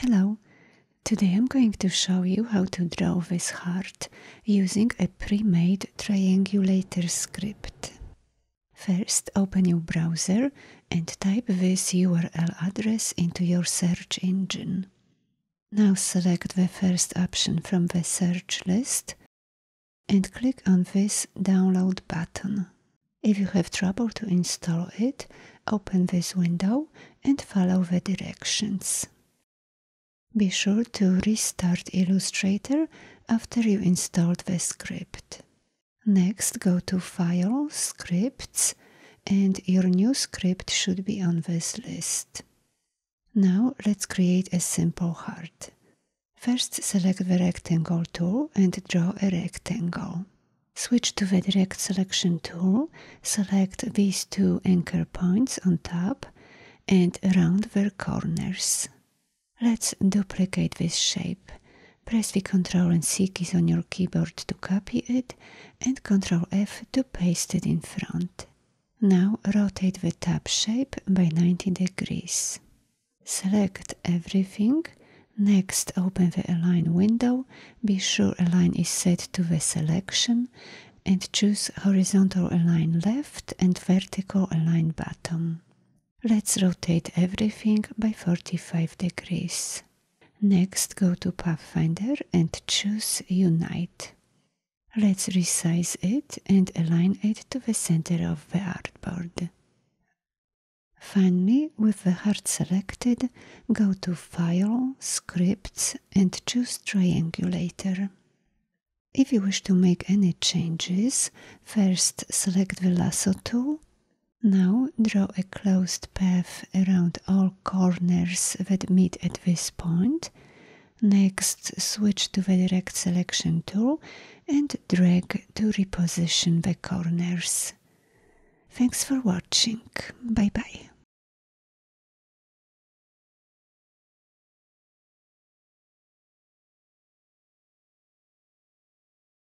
Hello, today I'm going to show you how to draw this heart using a pre-made triangulator script. First, open your browser and type this URL address into your search engine. Now select the first option from the search list and click on this download button. If you have trouble to install it, open this window and follow the directions. Be sure to restart Illustrator after you installed the script. Next, go to File, Scripts, and your new script should be on this list. Now let's create a simple heart. First select the rectangle tool and draw a rectangle. Switch to the direct selection tool, select these two anchor points on top and round their corners. Let's duplicate this shape. Press the Ctrl and C keys on your keyboard to copy it and Ctrl F to paste it in front. Now rotate the top shape by 90 degrees. Select everything. Next open the Align window. Be sure Align is set to the selection and choose Horizontal Align left and Vertical Align bottom. Let's rotate everything by 45 degrees. Next go to Pathfinder and choose Unite. Let's resize it and align it to the center of the artboard. Finally, with the heart selected, go to File, Scripts and choose Triangulator. If you wish to make any changes, first select the lasso tool now draw a closed path around all corners that meet at this point. Next, switch to the direct selection tool and drag to reposition the corners. Thanks for watching. Bye bye.